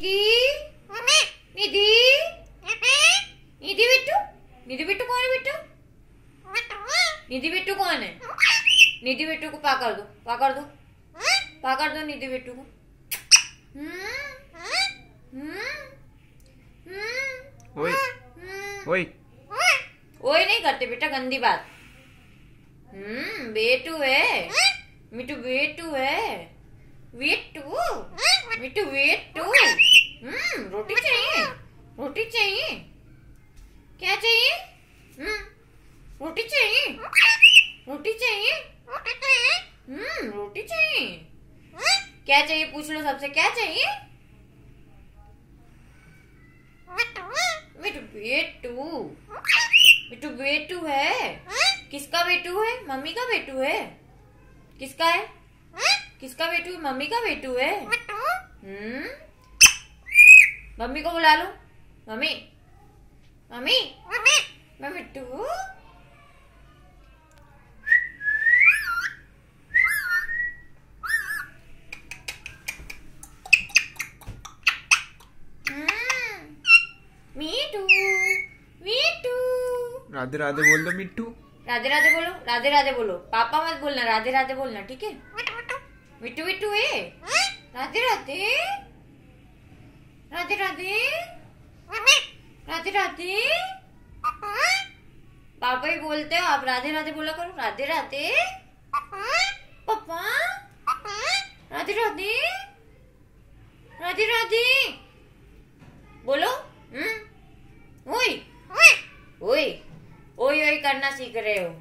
निधि निधि निधि बिट्टू निधि बिट्टू कौन है बिट्टू निधि बिट्टू कौन है निधि बिट्टू को पकड़ दो पकड़ दो पकड़ दो निधि बिट्टू को ओए। ओए ओए नहीं करते बेटा गंदी बात हम्म बेटू है मिट्टू बेटू है वेटू मिट्टू वेटू हम्म रोटी चाहिए रोटी चाहिए क्या चाहिए हम्म रोटी चाहिए रोटी चाहिए हम्म रोटी चाहिए क्या चाहिए? पूछ लो सबसे। क्या चाहिए? मिट्टू बेटू। मिट्टू बेटू है। किसका बेटू है? मम्मी का बेटू है। किसका है? किसका बेटू? है मम्मी का बेटू है। हम्म। मम्मी को बुला लो। मम्मी। मम्मी। मैं मिट्टू मीठू मीठू राधे राधे बोल दो मिट्टू राधे राधे बोलो राधे राधे बोलो। पापा मत बोलना राधे राधे बोलना ठीक है? मिट्टू मिट्टू है राधे राधे। राधे राधे। राधे राधे। पापा। ही बोलते हो आप राधे राधे बोला करो। राधे राधे। पापा। राधे राधे। राधे राधे। बोलो। करना सीख रहे हो